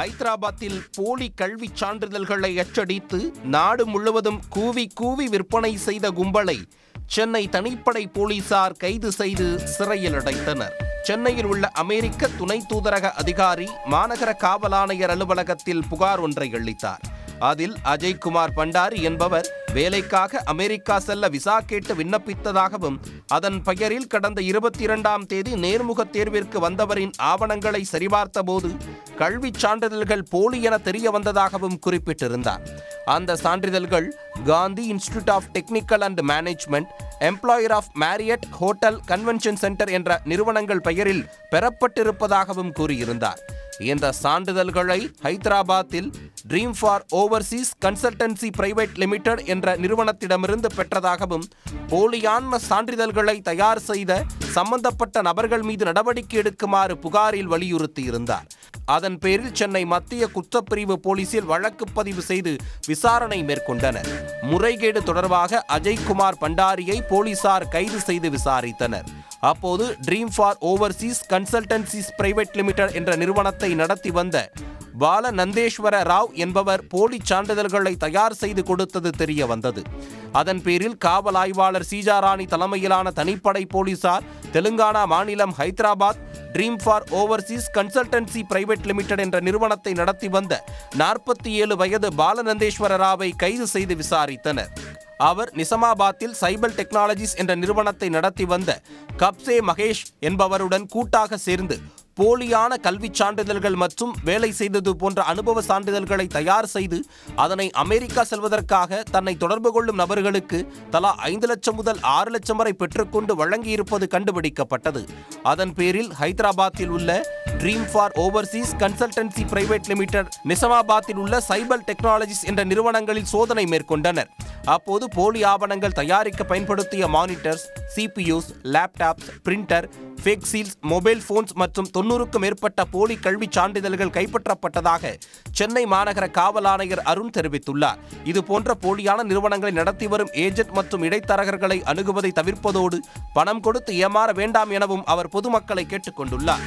ஹைதராபாத்தில் போலி கல்வி சான்றிதழ்களை அச்சடித்து நாடு முழுவதும் கூவி கூவி விற்பனை செய்த கும்பலை சென்னை தனிப்படை போலீசார் கைது செய்து சிறையில் அடைத்தனர். சென்னையில் உள்ள அமெரிக்க துணை தூதரக அதிகாரி மாநகர காவல் ஆணையர் அலுவலகத்தில் புகார் ஒன்றை அளித்தார். அதில் அஜய்குமார் பண்டாரி என்பவர் வேலைக்காக அமெரிக்கா செல்ல விசா கேட்டு விண்ணப்பித்ததாகவும் அதன் பெயரில் கடந்த இருபத்தி இரண்டாம் தேதி நேர்முக தேர்விற்கு வந்தவரின் ஆவணங்களை சரிபார்த்தபோது கல்விச் சான்றிதழ்கள் போலி என தெரிய வந்ததாகவும் குறிப்பிட்டிருந்தார். அந்த சான்றிதழ்கள் Gandhi institute of technical and management employer of Marriott hotel convention centre என்ற நிறுவனங்கள் பெயரில் பெறப்பட்டிருப்பதாகவும் கூறியிருந்தார். இந்த சான்றிதழ்களை ஹைதராபாத்தில் dream for overseas consultancy private limited என்ற நிறுவனத்திடமிருந்து பெற்றதாகவும் போலியான சான்றிதழ்களை தயார் செய்த சம்பந்தப்பட்ட நபர்கள் மீது நடவடிக்கை எடுக்குமாறு புகாரில் வலியுறுத்தியிருந்தார். அதன் பேரில் சென்னை மத்திய குற்றப்பிரிவு போலீசில் வழக்கு பதிவு செய்து விசாரணை மேற்கொண்டனர். முறைகேடு தொடர்பாக அஜய்குமார் பண்டாரியை போலீசார் கைது செய்து விசாரித்தனர். அப்போது dream for overseas consultancies private limited என்ற நிறுவனத்தை நடத்தி வந்த பால நந்தேஸ்வர ராவ் என்பவர் போலி சான்றிதழ்களை தயார் செய்து கொடுத்தது தெரிய வந்தது. அதன் பேரில் காவல் ஆய்வாளர் சீஜாராணி தலைமையிலான தனிப்படை போலீசார் தெலுங்கானா மாநிலம் Hyderabad dream for overseas consultancy private limited என்ற நிறுவனத்தை நடத்தி வந்த நாற்பத்தி ஏழு வயது பாலநந்தேஸ்வர ராவை கைது செய்து விசாரித்தனர். அவர் நிசமாபாத்தில் சைபல் டெக்னாலஜிஸ் என்ற நிறுவனத்தை நடத்தி வந்த கப்சே மகேஷ் என்பவருடன் கூட்டாக சேர்ந்து போலியான கல்விச் சான்றிதழ்கள் மற்றும் வேலை செய்தது போன்ற அனுபவ சான்றிதழ்களை தயார் செய்து அதனை அமெரிக்கா செல்வதற்காக தன்னை தொடர்பு கொள்ளும் நபர்களுக்கு தலா ஐந்து லட்சம் முதல் ஆறு லட்சம் வரை பெற்றுக்கொண்டு வழங்கியிருப்பது கண்டுபிடிக்கப்பட்டது. அதன் பேரில் ஹைதராபாத்தில் உள்ள dream for overseas consultancy private limited நிசமாபாத்தில் உள்ள சைபல் டெக்னாலஜிஸ் என்ற நிறுவனங்களில் சோதனை மேற்கொண்டனர். அப்போது போலி ஆவணங்கள் தயாரிக்க பயன்படுத்திய monitors CPUs laptops printer fake seals mobile phones மற்றும் தொண்ணூறுக்கும் மேற்பட்ட போலி கல்விச் சான்றிதழ்கள் கைப்பற்றப்பட்டதாக சென்னை மாநகர காவல் ஆணையர் அருண் தெரிவித்துள்ளார். இதுபோன்ற போலியான நிறுவனங்களை நடத்தி வரும் ஏஜென்ட் மற்றும் இடைத்தரகர்களை அணுகுவதை தவிர்ப்பதோடு பணம் கொடுத்து ஏமாற வேண்டாம் எனவும் அவர் பொதுமக்களை கேட்டுக்கொண்டுள்ளார்.